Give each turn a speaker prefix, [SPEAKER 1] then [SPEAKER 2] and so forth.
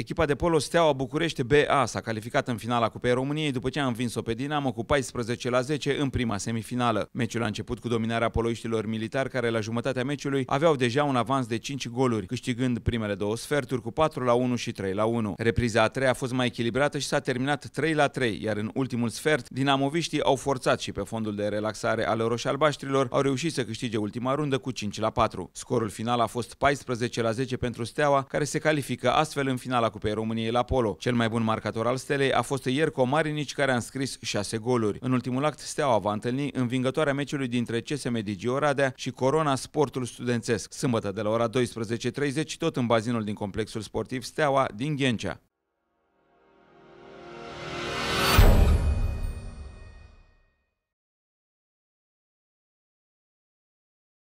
[SPEAKER 1] Echipa de polo Steaua București BA s-a calificat în finala Cupei României după ce a învins-o pe Dinamo cu 14 la 10 în prima semifinală. Meciul a început cu dominarea poloiștilor militari care la jumătatea meciului aveau deja un avans de 5 goluri, câștigând primele două sferturi cu 4 la 1 și 3 la 1. Repriza a treia a fost mai echilibrată și s-a terminat 3 la 3, iar în ultimul sfert, dinamoviștii au forțat și pe fondul de relaxare al roșalbaștrilor au reușit să câștige ultima rundă cu 5 la 4. Scorul final a fost 14 la 10 pentru Steaua, care se califică astfel în finala Cupei României la Polo. Cel mai bun marcator al Stelei a fost Ierco Marinici, care a înscris 6 goluri. În ultimul act, Steaua va întâlni învingătoarea meciului dintre CSM Digi Oradea și Corona Sportul Studențesc, sâmbătă de la ora 12.30, tot în bazinul din complexul sportiv Steaua din Ghencea.